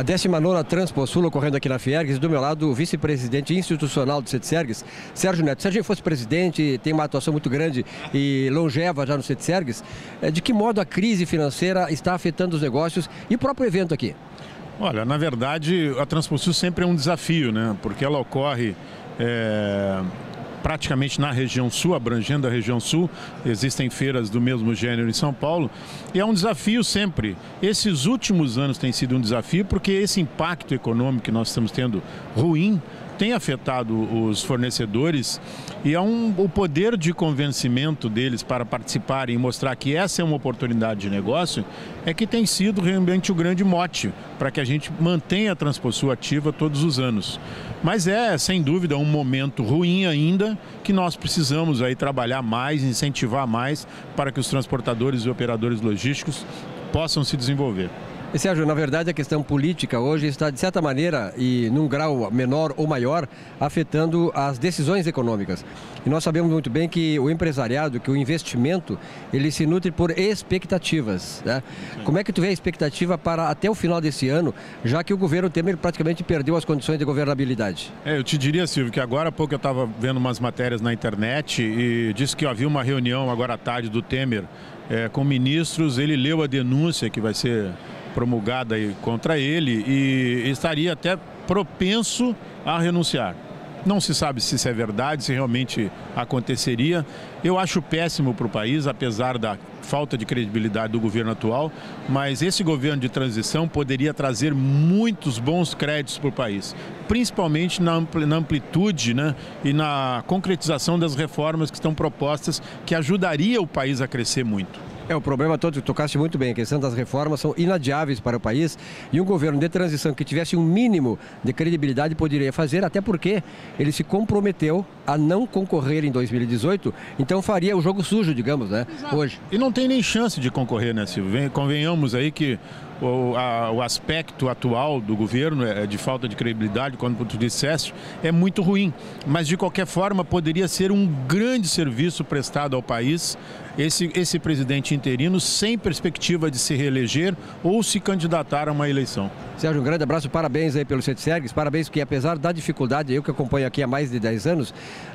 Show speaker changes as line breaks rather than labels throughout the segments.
A 19 Transposul ocorrendo aqui na Fiergues, do meu lado o vice-presidente institucional do CETSERGS, Sérgio Neto. Sérgio fosse presidente, tem uma atuação muito grande e longeva já no CETSERGS. É, de que modo a crise financeira está afetando os negócios e o próprio evento aqui?
Olha, na verdade, a Transposul sempre é um desafio, né? Porque ela ocorre é, praticamente na região sul, abrangendo a região sul. Existem feiras do mesmo gênero em São Paulo. E é um desafio sempre. Esses últimos anos tem sido um desafio porque esse impacto econômico que nós estamos tendo ruim tem afetado os fornecedores e é um, o poder de convencimento deles para participarem e mostrar que essa é uma oportunidade de negócio é que tem sido realmente o grande mote para que a gente mantenha a Transposul ativa todos os anos. Mas é, sem dúvida, um momento ruim ainda que nós precisamos aí trabalhar mais, incentivar mais para que os transportadores e operadores logísticos possam se desenvolver.
E Sérgio, na verdade a questão política hoje está, de certa maneira, e num grau menor ou maior, afetando as decisões econômicas. E nós sabemos muito bem que o empresariado, que o investimento, ele se nutre por expectativas. Né? Como é que tu vê a expectativa para até o final desse ano, já que o governo Temer praticamente perdeu as condições de governabilidade?
É, eu te diria, Silvio, que agora há pouco eu estava vendo umas matérias na internet e disse que havia uma reunião agora à tarde do Temer é, com ministros, ele leu a denúncia que vai ser promulgada contra ele e estaria até propenso a renunciar. Não se sabe se isso é verdade, se realmente aconteceria. Eu acho péssimo para o país, apesar da falta de credibilidade do governo atual, mas esse governo de transição poderia trazer muitos bons créditos para o país, principalmente na amplitude né, e na concretização das reformas que estão propostas, que ajudaria o país a crescer muito.
É, o problema todo, tocaste muito bem, a questão das reformas são inadiáveis para o país e um governo de transição que tivesse um mínimo de credibilidade poderia fazer, até porque ele se comprometeu a não concorrer em 2018, então faria o jogo sujo, digamos, né, Exato. hoje.
E não tem nem chance de concorrer, né, Silvio? Convenhamos aí que o, a, o aspecto atual do governo é de falta de credibilidade, quando tu disseste, é muito ruim. Mas, de qualquer forma, poderia ser um grande serviço prestado ao país esse, esse presidente interino sem perspectiva de se reeleger ou se candidatar a uma eleição.
Sérgio, um grande abraço, parabéns aí pelo Setsergues, parabéns porque apesar da dificuldade, eu que acompanho aqui há mais de 10 anos,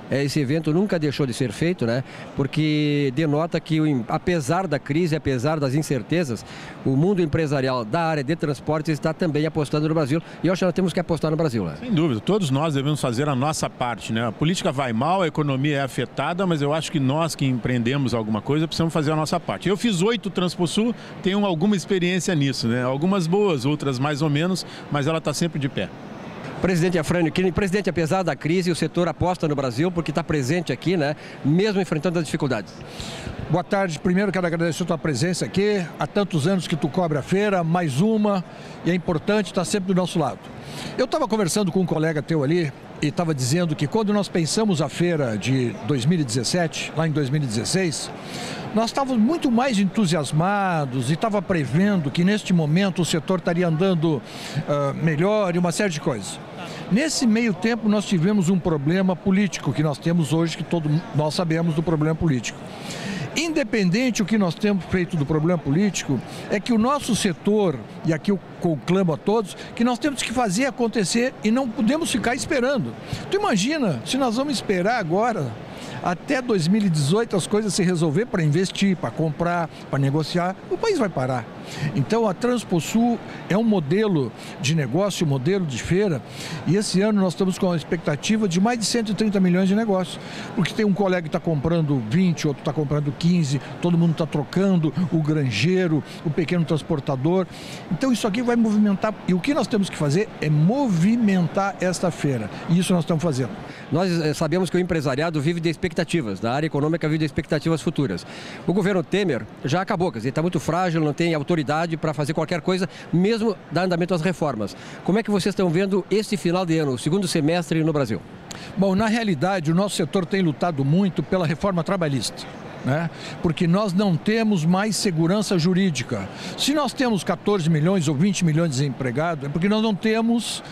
é, esse evento nunca deixou de ser feito, né? Porque denota que, apesar da crise, apesar das incertezas, o mundo empresarial da área de transportes está também apostando no Brasil. E eu acho que nós temos que apostar no Brasil, né?
Sem dúvida, todos nós devemos fazer a nossa parte, né? A política vai mal, a economia é afetada, mas eu acho que nós que empreendemos alguma coisa precisamos fazer a nossa parte. Eu fiz oito Transposul, tenho alguma experiência nisso, né? Algumas boas, outras mais ou menos, mas ela está sempre de pé.
Presidente Afrânio Kine, presidente, apesar da crise, o setor aposta no Brasil porque está presente aqui, né? Mesmo enfrentando as dificuldades.
Boa tarde. Primeiro quero agradecer a tua presença aqui. Há tantos anos que tu cobre a feira, mais uma, e é importante estar sempre do nosso lado. Eu estava conversando com um colega teu ali e estava dizendo que quando nós pensamos a feira de 2017, lá em 2016, nós estávamos muito mais entusiasmados e estava prevendo que neste momento o setor estaria andando uh, melhor e uma série de coisas. Nesse meio tempo nós tivemos um problema político que nós temos hoje, que todos nós sabemos do problema político. Independente o que nós temos feito do problema político, é que o nosso setor, e aqui eu conclamo a todos, que nós temos que fazer acontecer e não podemos ficar esperando. Tu imagina se nós vamos esperar agora até 2018 as coisas se resolver para investir, para comprar, para negociar, o país vai parar. Então a Transposul é um modelo de negócio, um modelo de feira, e esse ano nós estamos com uma expectativa de mais de 130 milhões de negócios. Porque tem um colega que está comprando 20, outro está comprando 15, todo mundo está trocando, o granjeiro, o pequeno transportador. Então isso aqui vai movimentar, e o que nós temos que fazer é movimentar esta feira. E isso nós estamos fazendo.
Nós eh, sabemos que o empresariado vive de expectativas, da área econômica vive de expectativas futuras. O governo Temer já acabou, quer dizer, está muito frágil, não tem autoridade para fazer qualquer coisa, mesmo dar andamento às reformas. Como é que vocês estão vendo esse final de ano, o segundo semestre no Brasil?
Bom, na realidade, o nosso setor tem lutado muito pela reforma trabalhista. Né? Porque nós não temos mais segurança jurídica. Se nós temos 14 milhões ou 20 milhões de desempregados, é porque nós não temos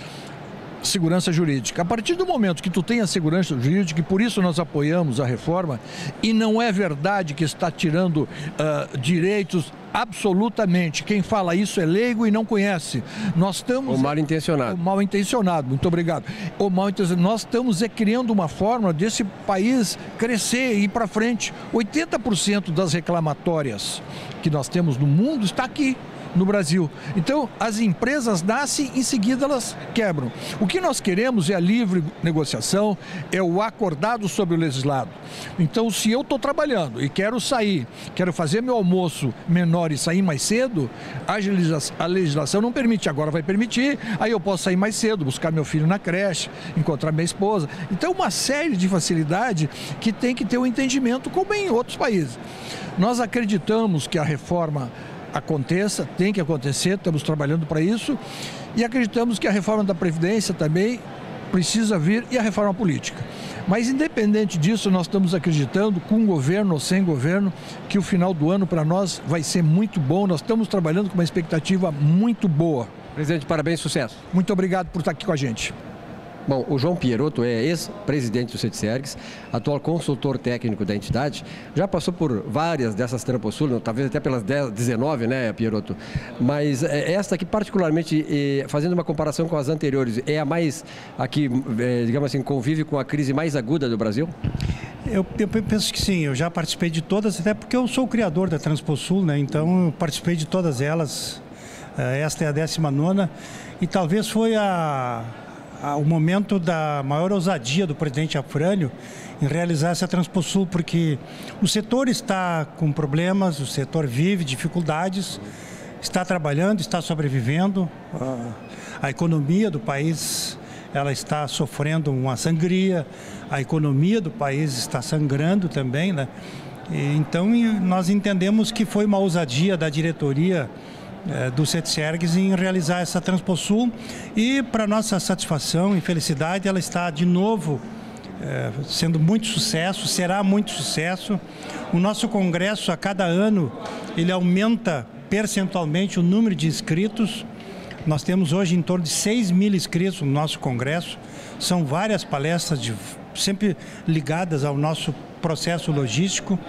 segurança jurídica. A partir do momento que tu tem a segurança jurídica, e por isso nós apoiamos a reforma, e não é verdade que está tirando uh, direitos absolutamente. Quem fala isso é leigo e não conhece. Nós estamos.
O mal intencionado. O
mal intencionado, muito obrigado. O mal intencionado. Nós estamos é, criando uma forma desse país crescer e ir para frente. 80% das reclamatórias que nós temos no mundo está aqui no Brasil. Então, as empresas nascem, em seguida elas quebram. O que nós queremos é a livre negociação, é o acordado sobre o legislado. Então, se eu estou trabalhando e quero sair, quero fazer meu almoço menor e sair mais cedo, a legislação, não permite. Agora vai permitir, aí eu posso sair mais cedo, buscar meu filho na creche, encontrar minha esposa. Então, uma série de facilidade que tem que ter um entendimento, como em outros países. Nós acreditamos que a reforma aconteça, tem que acontecer, estamos trabalhando para isso e acreditamos que a reforma da Previdência também precisa vir e a reforma política. Mas independente disso, nós estamos acreditando, com governo ou sem governo, que o final do ano para nós vai ser muito bom. Nós estamos trabalhando com uma expectativa muito boa.
Presidente, parabéns, sucesso.
Muito obrigado por estar aqui com a gente.
Bom, o João Pieroto é ex-presidente do CETSERGS, atual consultor técnico da entidade, já passou por várias dessas Tramposul, talvez até pelas 10, 19, né, Pieroto? Mas é, esta aqui, particularmente, fazendo uma comparação com as anteriores, é a mais, aqui, é, digamos assim, convive com a crise mais aguda do Brasil?
Eu, eu, penso que sim, eu já participei de todas, até porque eu sou o criador da Transposul, né? Então eu participei de todas elas. É, esta é a 19 e talvez foi a o momento da maior ousadia do presidente Afrânio em realizar essa Transposul, porque o setor está com problemas, o setor vive dificuldades, está trabalhando, está sobrevivendo, a economia do país ela está sofrendo uma sangria, a economia do país está sangrando também, né? Então nós entendemos que foi uma ousadia da diretoria do CETSERGS em realizar essa Transposul e para nossa satisfação e felicidade ela está de novo é, sendo muito sucesso, será muito sucesso. O nosso congresso a cada ano ele aumenta percentualmente o número de inscritos. Nós temos hoje em torno de 6 mil inscritos no nosso congresso. São várias palestras de, sempre ligadas ao nosso processo logístico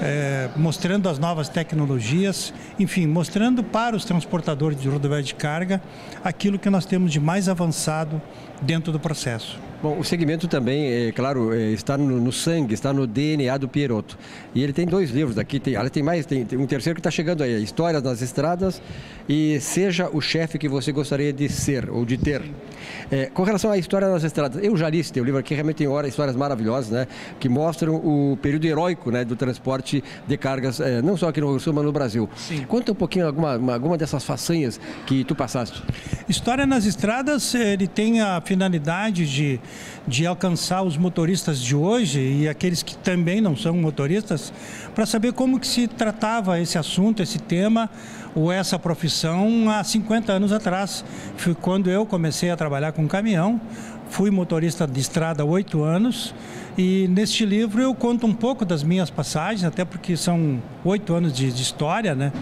é, mostrando as novas tecnologias, enfim, mostrando para os transportadores de rodovia de carga aquilo que nós temos de mais avançado dentro do processo.
Bom, o segmento também, é, claro, é, está no, no, sangue, está no DNA do Pieroto. E ele tem dois livros aqui, tem, tem mais, tem, tem um terceiro que está chegando aí, Histórias nas Estradas e Seja o Chefe que Você Gostaria de Ser ou de Ter. É, com relação à História nas Estradas, eu já li esse teu livro aqui, realmente tem histórias maravilhosas, né, que mostram o período heróico né, do transporte de cargas, é, não só aqui no Sul, mas no Brasil. Sim. Conta um pouquinho alguma, uma, alguma dessas façanhas que tu passaste.
História nas Estradas, ele tem a finalidade de de alcançar os motoristas de hoje e aqueles que também não são motoristas, para saber como que se tratava esse assunto, esse tema ou essa profissão há 50 anos atrás. Foi quando eu comecei a trabalhar com caminhão, fui motorista de estrada há oito anos e neste livro eu conto um pouco das minhas passagens, até porque são oito anos de, de história, né?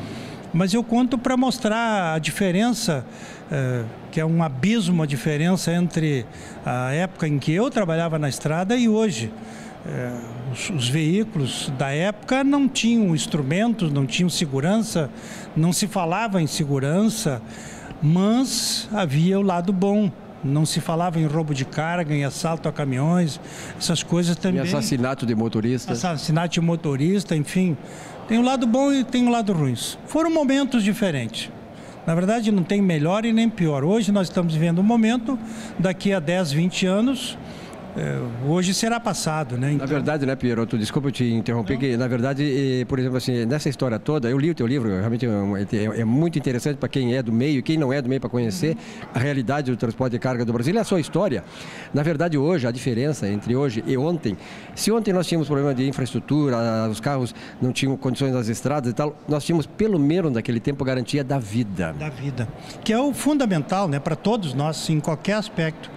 Mas eu conto para mostrar a diferença é, que é um abismo a diferença entre a época em que eu trabalhava na estrada e hoje. É, os, os, veículos da época não tinham instrumentos, não tinham segurança, não se falava em segurança, mas havia o lado bom. Não se falava em roubo de carga, em assalto a caminhões, essas coisas também. E
assassinato de motorista.
Assassinato de motorista, enfim. Tem o um lado bom e tem o um lado ruim. Foram momentos diferentes. Na verdade, não tem melhor e nem pior. Hoje nós estamos vivendo um momento, daqui a 10, 20 anos, hoje será passado, né?
Então... Na verdade, né, Pieroto, desculpa te interromper, que na verdade, por exemplo, assim, nessa história toda, eu li o teu livro, realmente é, é, é muito interessante para quem é do meio, quem não é do meio para conhecer uhum. a realidade do transporte de carga do Brasil e a sua história. Na verdade, hoje, a diferença entre hoje e ontem, se ontem nós tínhamos problema de infraestrutura, os carros não tinham condições nas estradas e tal, nós tínhamos pelo menos naquele tempo garantia da vida.
Da vida, que é o fundamental, né, para todos nós, em qualquer aspecto.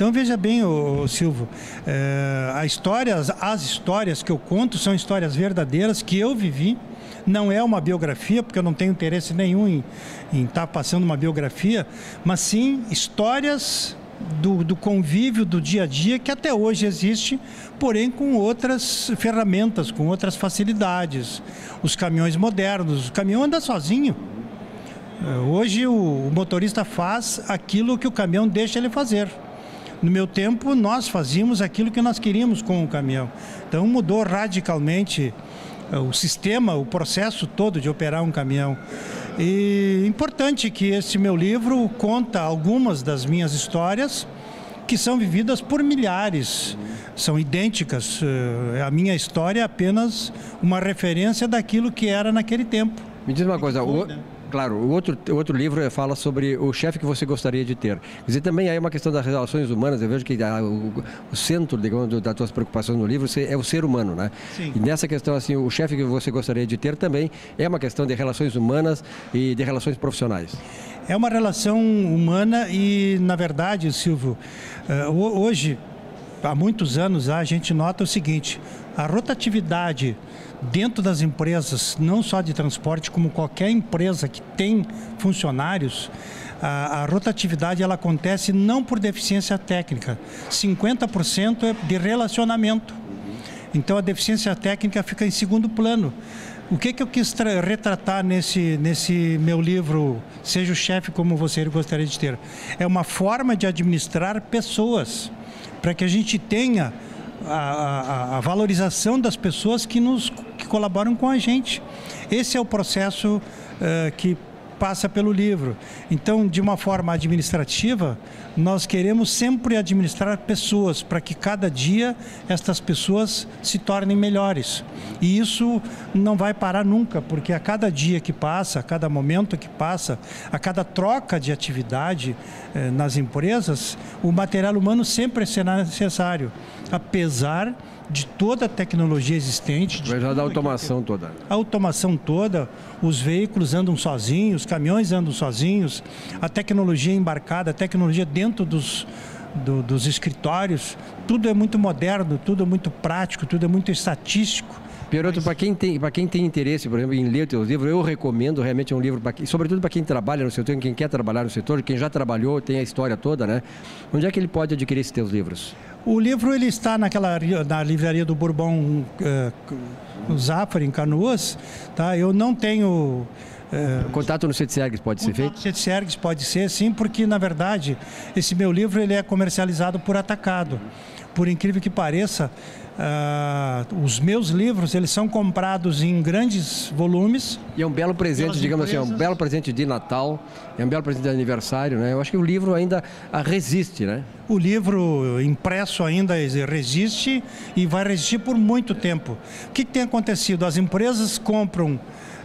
Então veja bem, o, Silvio, é, a história, as histórias que eu conto são histórias verdadeiras que eu vivi. Não é uma biografia, porque eu não tenho interesse nenhum em estar tá passando uma biografia, mas sim histórias do, do, convívio do dia a dia que até hoje existe, porém com outras ferramentas, com outras facilidades. Os caminhões modernos, o caminhão anda sozinho. É, hoje o, o motorista faz aquilo que o caminhão deixa ele fazer. No meu tempo, nós fazíamos aquilo que nós queríamos com o caminhão. Então mudou radicalmente é, o sistema, o processo todo de operar um caminhão. E importante que esse meu livro conta algumas das minhas histórias que são vividas por milhares, são idênticas. É, a minha história é apenas uma referência daquilo que era naquele tempo.
Me diz uma coisa, o, Claro, o outro, outro livro fala sobre o chefe que você gostaria de ter. Quer dizer, também aí é uma questão das relações humanas. Eu vejo que a, o, o, centro, digamos, das tuas preocupações no livro é o ser humano, né? Sim. E nessa questão, assim, o chefe que você gostaria de ter também é uma questão de relações humanas e de relações profissionais.
É uma relação humana e, na verdade, Silvio, eh, hoje, há muitos anos, a gente nota o seguinte: a rotatividade dentro das empresas, não só de transporte, como qualquer empresa que tem funcionários, a, a, rotatividade ela acontece não por deficiência técnica, 50% é de relacionamento. Então a deficiência técnica fica em segundo plano. O que, que eu quis retratar nesse, nesse meu livro, Seja o Chefe Como Você Gostaria de Ter? É uma forma de administrar pessoas, para que a gente tenha a, a, a valorização das pessoas que nos colaboram com a gente. Esse é o processo uh, que passa pelo livro. Então, de uma forma administrativa, nós queremos sempre administrar pessoas para que cada dia estas pessoas se tornem melhores. E isso não vai parar nunca, porque a cada dia que passa, a cada momento que passa, a cada troca de atividade eh, nas empresas, o material humano sempre será necessário, apesar de toda a tecnologia existente.
Vai já da automação toda.
A automação toda, os veículos andam sozinhos, os caminhões andam sozinhos, a tecnologia embarcada, a tecnologia dentro dos, do, dos escritórios, tudo é muito moderno, tudo é muito prático, tudo é muito estatístico.
Pieroto, para quem, tem, quem tem interesse, por exemplo, em ler teus livros, eu recomendo realmente um livro, pra, sobretudo para quem trabalha no setor, quem quer trabalhar no setor, quem já trabalhou, tem a história toda, né? Onde é que ele pode adquirir esses teus livros?
O livro ele está naquela na livraria do Bourbon uh, Zafari, em Canoas. Tá? Eu não tenho...
Uh, contato no CETSERGS pode ser feito?
No CETSERGS pode ser, sim, porque na verdade esse meu livro ele é comercializado por atacado. Por incrível que pareça, Uh, os meus livros eles são comprados em grandes volumes.
E é um belo presente, digamos empresas. assim, é um belo presente de Natal, é um belo presente de aniversário, né? Eu acho que o livro ainda resiste, né?
O livro impresso ainda resiste e vai resistir por muito tempo. O que, que tem acontecido? As empresas compram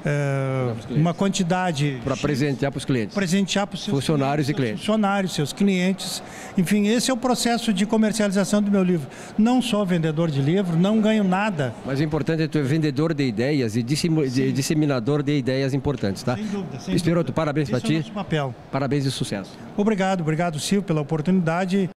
é, uma quantidade.
Para presentear para os clientes.
Presentear para os
seus funcionários clientes, e clientes.
Funcionários, seus clientes. Enfim, esse é o processo de comercialização do meu livro. Não sou vendedor de livro, não ganho nada.
Mas o importante é tu é vendedor de ideias e disseminador de ideias importantes, tá? Sem dúvida. Sem Esperoto, parabéns para ti. É
papel.
Parabéns e sucesso.
Obrigado, obrigado, Silvio, pela oportunidade.